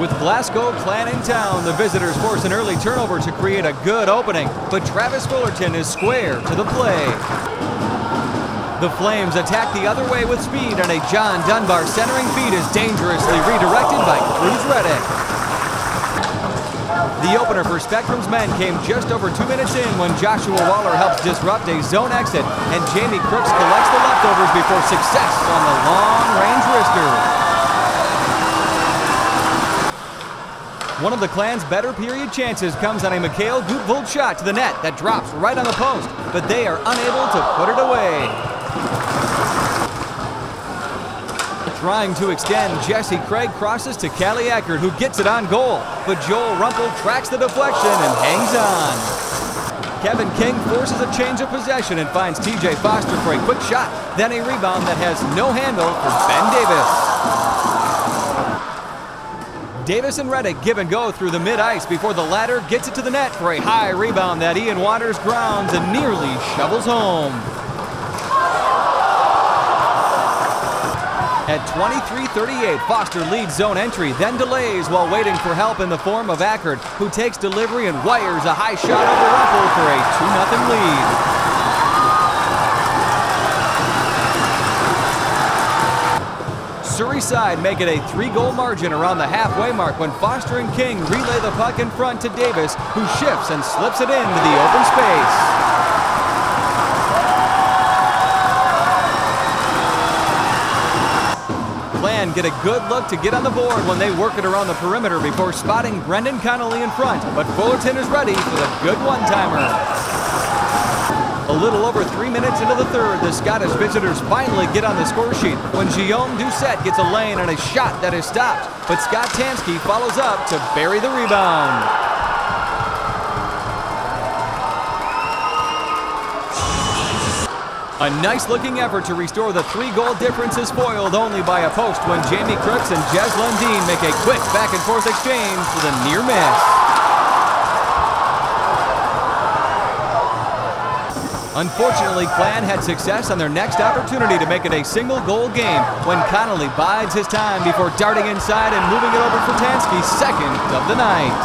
With Glasgow Clan in town, the visitors force an early turnover to create a good opening, but Travis Fullerton is square to the play. The Flames attack the other way with speed, and a John Dunbar centering feed is dangerously redirected by Cruz Reddick. The opener for Spectrum's men came just over two minutes in when Joshua Waller helps disrupt a zone exit, and Jamie Crooks collects the leftovers before success on the long-range wrister. One of the Clan's better period chances comes on a Mikhail Gutvold shot to the net that drops right on the post, but they are unable to put it away. Trying to extend, Jesse Craig crosses to Callie Eckert, who gets it on goal, but Joel Rumpel tracks the deflection and hangs on. Kevin King forces a change of possession and finds TJ Foster for a quick shot, then a rebound that has no handle for Ben Davis. Davis and Reddick give and go through the mid-ice before the latter gets it to the net for a high rebound that Ian Waters grounds and nearly shovels home. At 23-38, Foster leads zone entry, then delays while waiting for help in the form of Ackert, who takes delivery and wires a high shot over Rumpel for a 2-0 lead. Side make it a three-goal margin around the halfway mark when Foster and King relay the puck in front to Davis, who shifts and slips it into the open space. Clan get a good look to get on the board when they work it around the perimeter before spotting Brendan Connolly in front, but Fullerton is ready for the good one-timer. A little over three minutes into the third, the Scottish visitors finally get on the score sheet when Guillaume Doucette gets a lane and a shot that is stopped, but Scott Tansky follows up to bury the rebound. A nice looking effort to restore the three goal difference is foiled only by a post when Jamie Crooks and Jez Lundeen make a quick back and forth exchange for the near miss. Unfortunately, Clan had success on their next opportunity to make it a single goal game when Connolly bides his time before darting inside and moving it over for Tansky, second of the night.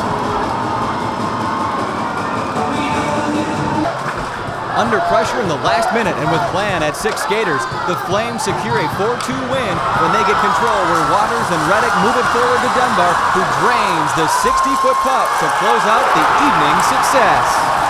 Under pressure in the last minute and with Clan at six skaters, the Flames secure a 4-2 win when they get control where Waters and Reddick move it forward to Dunbar, who drains the 60-foot puck to close out the evening success.